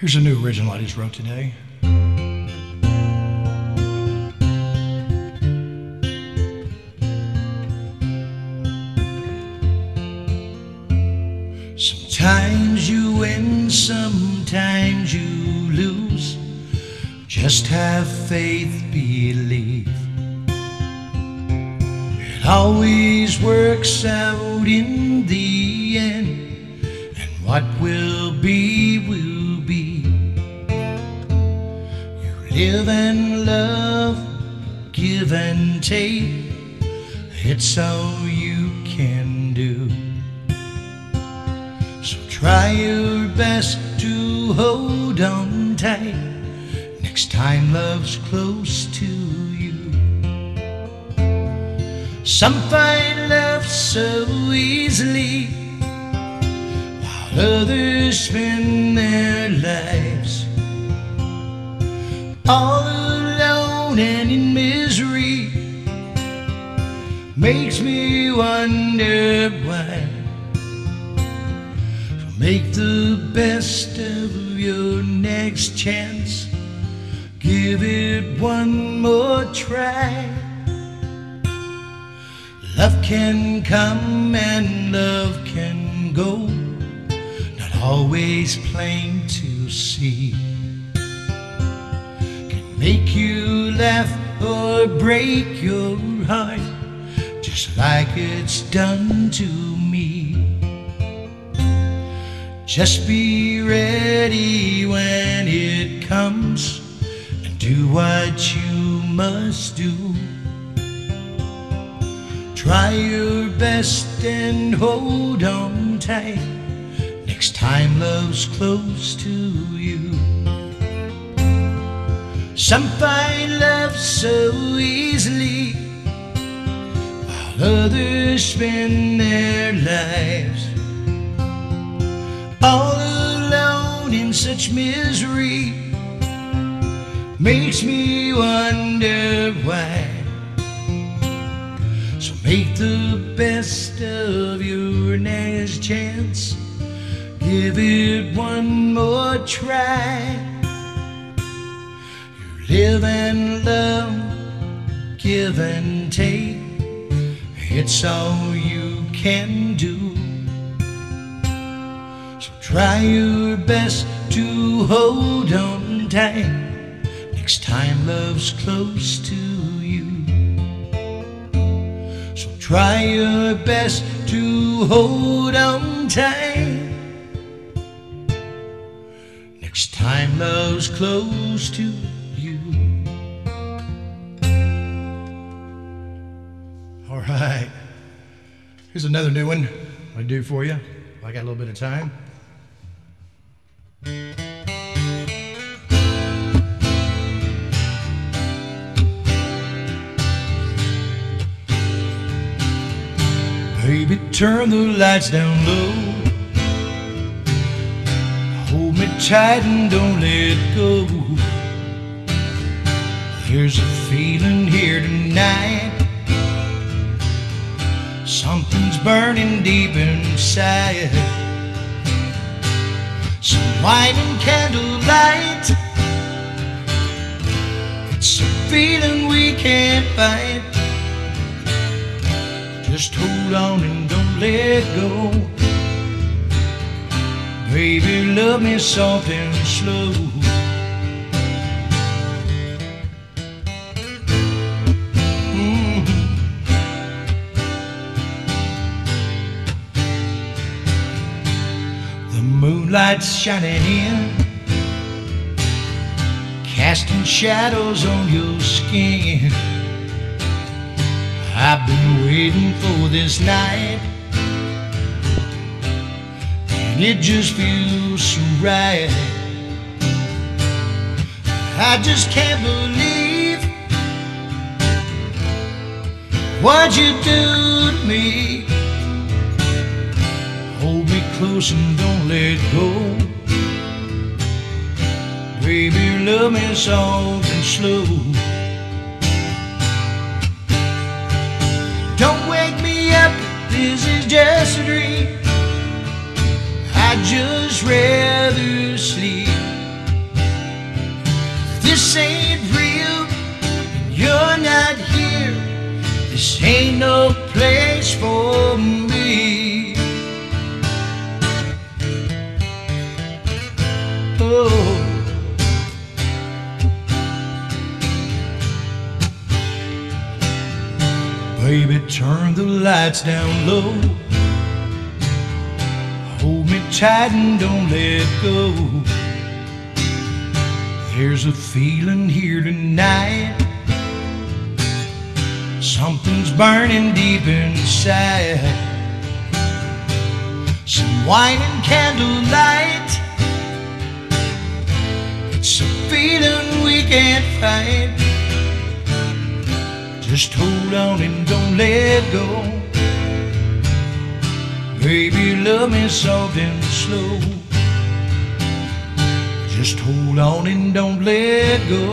Here's a new original I just wrote today. Sometimes you win, sometimes you lose. Just have faith, believe. It always works out in the end, and what will be, will Live and love, give and take. It's all you can do. So try your best to hold on tight. Next time love's close to you. Some find love so easily, while others spend their lives all alone and in misery. Makes me wonder why. Make the best of your next chance. Give it one more try. Love can come and love can go, not always plain to see. Make you laugh or break your heart, just like it's done to me. Just be ready when it comes and do what you must do. Try your best and hold on tight. Next time love's close to you. Some find love so easily, while others spend their lives all alone in such misery makes me wonder why. So make the best of your next chance. Give it one more try. Live and love, give and take. It's all you can do. So try your best to hold on tight. Next time love's close to you. So try your best to hold on tight. Next time love's close to you. Here's another new one I do for you. I got a little bit of time. Baby, turn the lights down low. Hold me tight and don't let go. There's a feeling here tonight. Burning deep inside. Some white and candlelight. It's a feeling we can't fight. Just hold on and don't let go. Baby, love me soft and slow. Moonlight's shining in, casting shadows on your skin. I've been waiting for this night, and it just feels so right. I just can't believe what you do to me close and don't let go. Baby, love me soft and slow. Don't wake me up, this is just a dream. I'd just rather sleep. This ain't real, you're not here. This ain't no place for me. Baby, turn the lights down low. Hold me tight and don't let go. There's a feeling here tonight. Something's burning deep inside. Some wine and candlelight. It's a feeling we can't fight. Just hold on and don't let go. Baby, love me soft and slow. Just hold on and don't let go.